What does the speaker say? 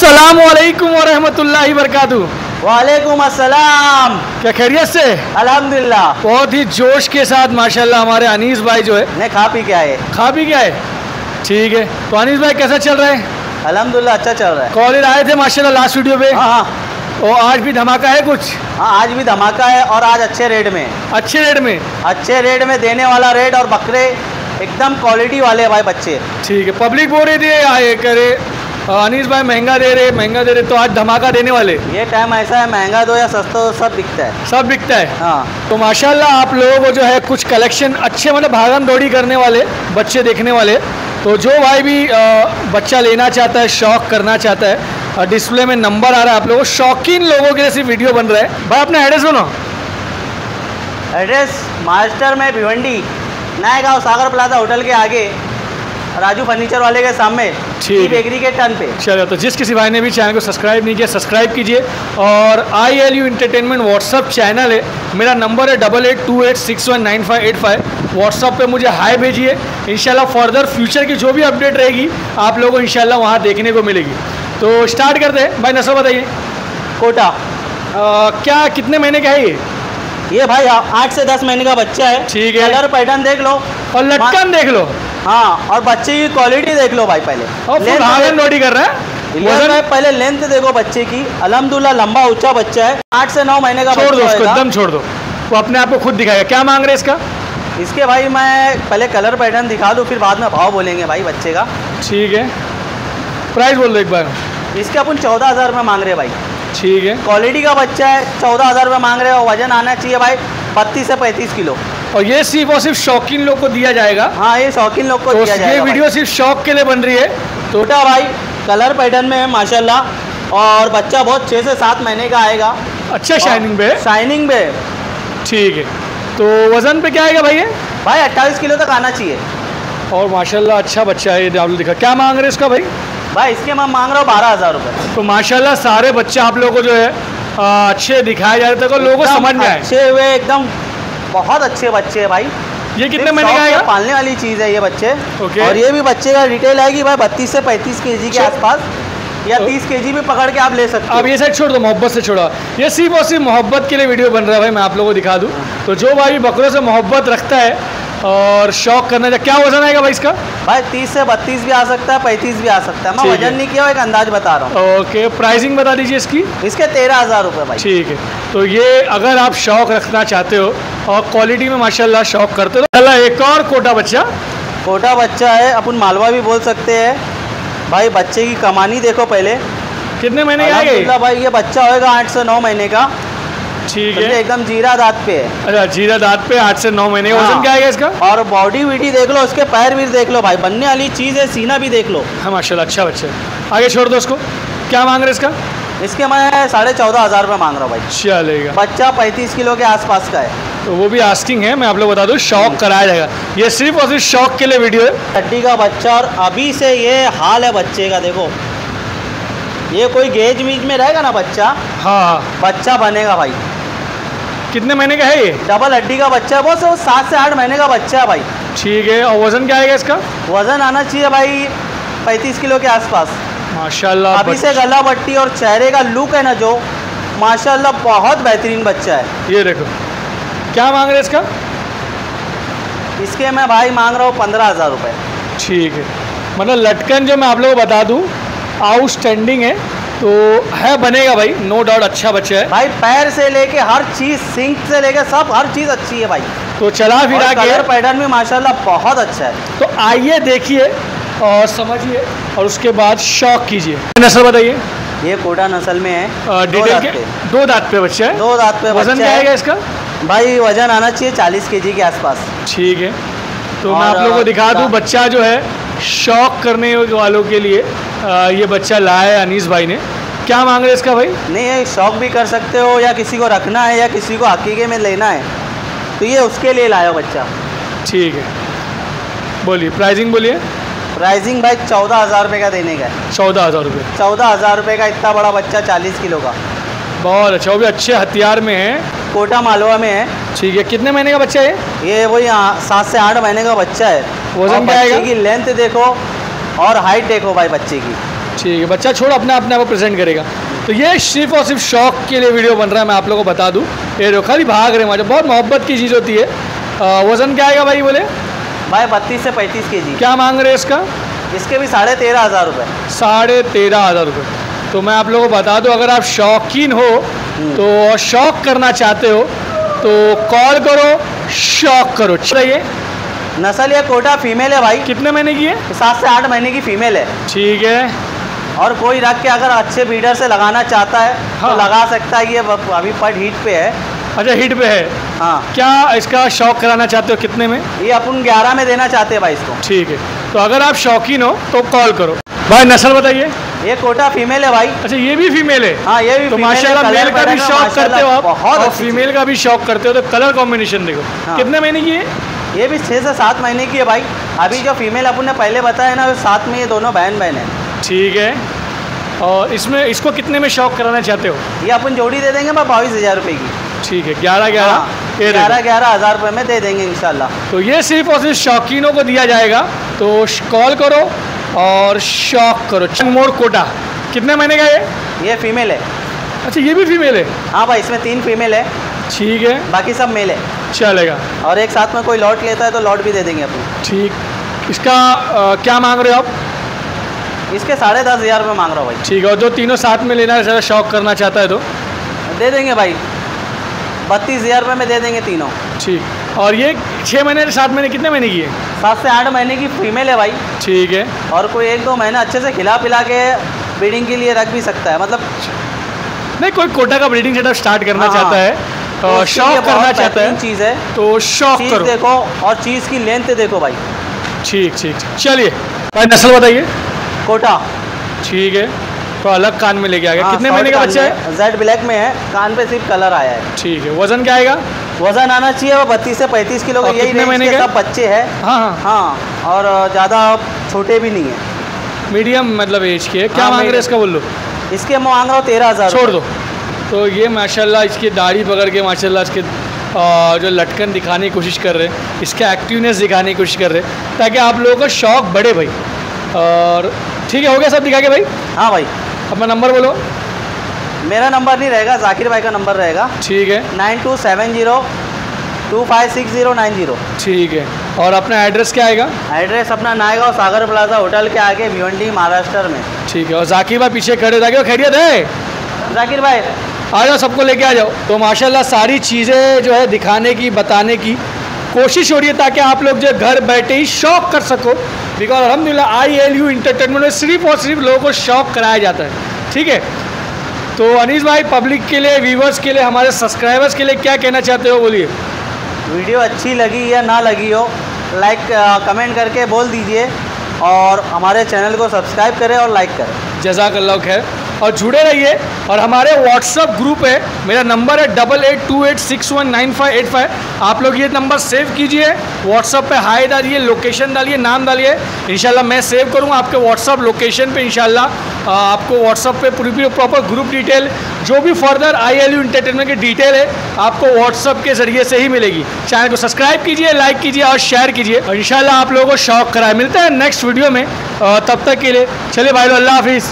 असलकम वरहमतुल्लाहि वरकातु वालेकुम अस्सलाम क्या खैरियत से? अल्हम्दुलिल्लाह बहुत ही जोश के साथ माशाल्लाह हमारे अनीस भाई जो है। ने खा पी के आए। खा पी गया है ठीक है। तो अनीस भाई कैसा चल रहा है? अल्हम्दुलिल्लाह अच्छा चल रहा है। कॉलेज आए थे माशाल्लाह लास्ट वीडियो पे। हाँ हाँ। और आज भी धमाका है कुछ? हाँ आज भी धमाका है और आज अच्छे रेट में। अच्छे रेट में? अच्छे रेट में देने वाला रेट और बकरे एकदम क्वालिटी वाले भाई बच्चे। ठीक है। पब्लिक बोल रही थी आए करे। अनीस भाई महँगा दे रहे महँगा दे रहे तो आज धमाका देने वाले। ये टाइम ऐसा है महँगा दो या सस्ता दो सब बिकता है। सब बिकता है? हाँ। तो माशाल्लाह आप लोगों को जो है कुछ कलेक्शन अच्छे मतलब भागम दौड़ी करने वाले बच्चे देखने वाले। तो जो भाई भी बच्चा लेना चाहता है शौक करना चाहता है डिस्प्ले में नंबर आ रहा है आप लोगों को शौकीन लोगों के लिए सिर्फ़ वीडियो बन रहा है। भाई अपना एड्रेस बोलो। एड्रेस मास्टर में भिवंडी नया गाँव सागर प्लाजा होटल के आगे राजू फर्नीचर वाले के सामने। ठीक। बेकरी के टर्न पे। चलो तो जिस किसी भाई ने भी चैनल को सब्सक्राइब नहीं किया सब्सक्राइब कीजिए। और I L U entertainment WhatsApp channel है। मेरा नंबर है double eight two eight six one nine five eight five WhatsApp पे मुझे हाई भेजिए। इंशाल्लाह फर्दर फ्यूचर की जो भी अपडेट रहेगी आप लोगों को इंशाल्लाह वहाँ देखने को मिलेगी। तो स्टार्ट करते हैं। भाई नसर बताइए। कोटा। क्या कितने महीने का है ये? ये भाई आठ से दस महीने का बच्चा है। ठीक है। कलर पैटर्न देख लो। और लटकन देख लो। हाँ और बच्चे की क्वालिटी देख लो भाई पहले। नोटी कर रहा है? भाई पहले लेंथ देखो बच्चे की। अलहमदुल्ला लंबा ऊँचा बच्चा है। आठ से नौ महीने का छोड़ दो उसको एकदम छोड़ दो। वो अपने आप को खुद दिखाएगा। क्या मांग रहे इसका? इसके भाई मैं पहले कलर पैटर्न दिखा दूँ फिर बाद में भाव बोलेंगे भाई बच्चे का। ठीक है। प्राइस बोल दो एक बार। इसके अपन चौदह हज़ार में मांग रहे भाई। ठीक है। क्वालिटी का बच्चा है चौदह हज़ार में मांग रहे हैं वज़न आना चाहिए भाई बत्तीस से पैंतीस किलो। और ये सिर्फ़ और सिर्फ़ शौकीन लोग को दिया जाएगा। हाँ ये शौकीन लोग को तो दिया जाएगा ये वीडियो सिर्फ़ शौक के लिए बन रही है। छोटा भाई कलर पैटर्न में है माशाल्लाह। और बच्चा बहुत छः से सात महीने का आएगा। अच्छा शाइनिंग पे? शाइनिंग पे। ठीक है। तो वज़न पे क्या आएगा भाई ये? भाई अट्ठाईस किलो तक आना चाहिए। और माशाल्लाह अच्छा बच्चा है ये आपने दिखा। क्या मांग रहे हैं इसका भाई? भाई इसके मैं मांग रहा हूँ बारह हज़ार रुपये तो माशाल्लाह सारे बच्चे आप लोगों को जो है अच्छे दिखाए जा रहे थे लोगों को समझ में आए। अच्छे हुए एकदम बहुत अच्छे बच्चे है भाई। ये कितने महीने का है पालने वाली चीज़ है ये बच्चे। ओके। और ये भी बच्चे का डिटेल आएगी भाई बत्तीस से पैंतीस के जी के। आसपास या तीस के जी भी पकड़ के आप ले सकते अब आप ये साइड छोड़ दो मोहब्बत से छोड़ा। ये सिर्फ़ और सिर्फ़ मोहब्बत के लिए वीडियो बन रहा है भाई मैं आप लोगों को दिखा दूँ। तो जो भाई बकरों से मोहब्बत रखता है और शौक करना क्या वज़न आएगा भाई इसका? भाई तीस से बत्तीस भी आ सकता है पैंतीस भी आ सकता है। मैं वज़न नहीं किया एक अंदाज बता रहा हूँ। ओके प्राइसिंग बता दीजिए इसकी। इसके तेरह हज़ार रुपये भाई। ठीक है। तो ये अगर आप शौक रखना चाहते हो और क्वालिटी में माशाल्लाह शौक करते हो तो चला एक और कोटा बच्चा। कोटा बच्चा है अपन मालवा भी बोल सकते हैं। भाई बच्चे की कमानी देखो पहले। कितने महीने का भाई ये बच्चा होएगा आठ से नौ महीने का। ठीक है। एकदम जीरा दांत पे है। अच्छा जीरा दांत पे आठ से नौ महीने का वज़न हाँ। क्या आएगा इसका? और बॉडी वीडी देख लो उसके पैर भी देख लो भाई बनने वाली चीज़ है सीना भी देख लो। हाँ माशाल्लाह अच्छा बच्चा है। आगे छोड़ दो उसको। क्या मांग रहे इसका? इसके मैं साढ़े चौदह हज़ार रुपये मांग रहा हूँ भाई। चलेगा बच्चा पैंतीस किलो के आसपास का है। तो वो भी आस्किंग है मैं आप लोग बता दूँ शौक कराया जाएगा। ये सिर्फ़ और सिर्फ़ शौक के लिए वीडियो है। हड्डी का बच्चा और अभी से ये हाल है बच्चे का देखो। ये कोई गेज वीज में रहेगा ना बच्चा? हाँ हाँ। बच्चा बनेगा भाई। कितने महीने का है ये? डबल हड्डी का बच्चा है बहुत सात से आठ महीने का बच्चा है भाई। ठीक है और वज़न क्या आएगा इसका? वज़न आना चाहिए भाई पैंतीस किलो के आसपास। माशाल्लाह अभी से गला बट्टी और चेहरे का लुक है ना जो माशाल्लाह बहुत बेहतरीन बच्चा है। ये देखो क्या मांग रहे इसका? इसके मैं भाई मांग रहा हूँ पंद्रह हज़ार रुपये ठीक है मतलब लटकन जो मैं आप लोगों को बता दूँ आउटस्टैंडिंग है। तो है बनेगा भाई नो डाउट अच्छा बच्चा है। भाई पैर से लेके हर चीज़ सिंक से लेके सब हर चीज़ अच्छी है भाई। तो चला फिरा पैटर्न भी माशाल्लाह बहुत अच्छा है। तो आइए देखिए और समझिए और उसके बाद शौक कीजिए। नस्ल बताइए। ये कोटा नस्ल में है। दो दांत पे। दो दांत पे बच्चा है। दो दांत पे वज़न क्या आएगा इसका? भाई वज़न आना चाहिए चालीस के के आसपास। ठीक है। तो मैं आप लोगों को दिखा दूँ बच्चा जो है शौक करने वालों के लिए अ, ये बच्चा लाया है अनीस भाई ने। क्या मांग रहे इसका भाई? नहीं ये शौक भी कर सकते हो या किसी को रखना है या किसी को हकीके में लेना है। तो ये उसके लिए लाया बच्चा। ठीक है। बोलिए प्राइसिंग बोलिए। प्राइसिंग भाई चौदह हज़ार रुपये का देने का है। चौदह हज़ार रुपये चौदह हज़ार रुपये का इतना बड़ा बच्चा चालीस किलो का। बहुत अच्छा वो भी अच्छे हथियार में है। कोटा मालवा में है। ठीक है कितने महीने का बच्चा है ये? वही सात से आठ महीने का बच्चा है। वज़न क्या आएगा? की लेंथ देखो और हाइट देखो भाई बच्चे की। ठीक है बच्चा छोड़ अपने अपने आप को प्रेजेंट करेगा। तो ये सिर्फ़ और सिर्फ़ शौक के लिए वीडियो बन रहा है मैं आप लोगों को बता दूँ। ये देखो खाली भाग रहे हैं बहुत मोहब्बत की चीज़ होती है। आ, वज़न क्या आएगा भाई बोले? भाई बत्तीस से पैंतीस के जी। क्या मांग रहे हैं इसका? इसके भी साढ़े तेरह हज़ार रुपये साढ़े तेरह हज़ार रुपये तो मैं आप लोगों को बता दूँ अगर आप शौकीन हो तो शौक करना चाहते हो तो कॉल करो शौक करो। चलिए नसल ये कोटा फीमेल है भाई। कितने महीने की है? सात से आठ महीने की फीमेल है। ठीक है। और कोई रख के अगर अच्छे बीडर से लगाना चाहता है हाँ। तो लगा सकता है ये अभी पट हीट पे है। अच्छा हिट पे है? हाँ। क्या इसका शौक कराना चाहते हो कितने में? ये अपन ग्यारह में देना चाहते हैं भाई इसको। ठीक है। तो अगर आप शौकीन हो तो कॉल करो। भाई नस्ल बताइए। ये कोटा फीमेल है भाई। अच्छा ये भी फीमेल है? हाँ ये भी तो माशाल्लाह मेल का भी शौक करते हो आप। बहुत और फीमेल का भी शौक करते हो तो कलर कॉम्बिनेशन देखो। हाँ। कितने महीने की है? ये भी छः से सात महीने की है भाई। अभी जो फीमेल अपन ने पहले बताया ना साथ में ये दोनों बहन बहन है। ठीक है। और इसमें इसको कितने में शौक कराना चाहते हो? ये अपन जोड़ी दे देंगे मैं बाईस हज़ार रुपये की। ठीक है ग्यारह ग्यारह ग्यारह ग्यारह हज़ार रुपये में दे देंगे इंशाल्लाह। तो ये सिर्फ़ और सिर्फ़ शौकीनों को दिया जाएगा। तो कॉल करो और शौक करो। मोर कोटा। कितने महीने का ये? ये फीमेल है। अच्छा ये भी फीमेल है? हाँ भाई इसमें तीन फीमेल है। ठीक है। बाकी सब मेल है। चलेगा। और एक साथ में कोई लॉट लेता है तो लॉट भी दे देंगे अपन। ठीक। इसका अ, क्या मांग रहे हो आप? इसके साढ़े दस हज़ार रुपये मांग रहा हूँ भाई। ठीक है और जो तीनों साथ में लेना ज़रा शौक करना चाहता है तो। दे देंगे भाई। बत्तीस हज़ार रुपये में दे देंगे तीनों। ठीक। और ये छः महीने सात महीने कितने महीने की है? सात से आठ महीने की फीमेल है भाई। ठीक है। और कोई एक दो महीना अच्छे से खिला पिला के ब्रीडिंग के लिए रख भी सकता है मतलब नहीं कोई कोटा का ब्रीडिंग सेटअप स्टार्ट करना हाँ, चाहता है तो लिए शौक करना चाहता है चीज़ है। तो शौक करो। देखो और चीज़ की लेंथ देखो भाई। ठीक ठीक। चलिए भाई नस्ल बताइए। कोटा। ठीक है तो अलग कान में लेके आ गया। हाँ, कितने महीने का बच्चा है? जेड ब्लैक में है कान पे सिर्फ़ कलर आया है। ठीक है वज़न क्या आएगा? वज़न आना चाहिए वो बत्तीस से पैंतीस किलो का यही महीने के? सब बच्चे हैं। हाँ हाँ। हाँ और ज़्यादा छोटे भी नहीं है। मीडियम मतलब एज के क्या हाँ, मांग रहे हैं इसका बोल लो? इसके मैं मांग रहा हूँ तेरह हज़ार छोड़ दो। तो ये माशाल्लाह इसकी दाढ़ी पकड़ के माशाल्लाह इसके आ, जो लटकन दिखाने की कोशिश कर रहे हैं इसका एक्टिवनेस दिखाने की कोशिश कर रहे हैं ताकि आप लोगों का शौक बढ़े भाई। और ठीक है हो गया सब दिखा के भाई? हाँ भाई। अपना नंबर बोलो। मेरा नंबर नहीं रहेगा जाकिर भाई का नंबर रहेगा। ठीक है। Nine two seven zero two five six zero nine zero. ठीक है। और अपना एड्रेस क्या आएगा? एड्रेस अपना नायगांव सागर प्लाजा होटल के आगे भिवंडी महाराष्ट्र में। ठीक है और जाकिर भाई पीछे खड़े जाके खैरियत है? जाकिर भाई। आ जाओ सबको लेके आ जाओ। तो माशाल्लाह सारी चीज़ें जो है दिखाने की बताने की कोशिश हो रही है ताकि आप लोग जो घर बैठे ही शौक कर सको। बिकॉज़ अलहमदिल्ला आई एल यू इंटरटेनमेंट में सिर्फ़ और सिर्फ़ लोगों को शौक कराया जाता है ठीक है? तो अनीस भाई पब्लिक के लिए व्यूवर्स के लिए हमारे सब्सक्राइबर्स के लिए क्या कहना चाहते हो बोलिए? वीडियो अच्छी लगी या ना लगी हो लाइक कमेंट करके बोल दीजिए और हमारे चैनल को सब्सक्राइब करें और लाइक करें। जजाक अल्लाह खैर। और जुड़े रहिए। और हमारे व्हाट्सअप ग्रुप है। मेरा नंबर है double eight two eight six one nine five eight five आप लोग ये नंबर सेव कीजिए। व्हाट्सअप पे हाई डालिए लोकेशन डालिए नाम डालिए। इंशाल्लाह मैं सेव करूँगा आपके व्हाट्सअप लोकेशन पे इंशाल्लाह। आ, आपको व्हाट्सअप पे पूरी पूरी प्रॉपर ग्रुप डिटेल जो भी further I L U entertainment की डिटेल है आपको व्हाट्सअप के ज़रिए से ही मिलेगी। चैनल को सब्सक्राइब कीजिए लाइक कीजिए और शेयर कीजिए। और इंशाल्लाह आप लोगों को शौक कराए। मिलता है नेक्स्ट वीडियो में। तब तक के लिए चलिए भाई अल्लाह हाफिज़।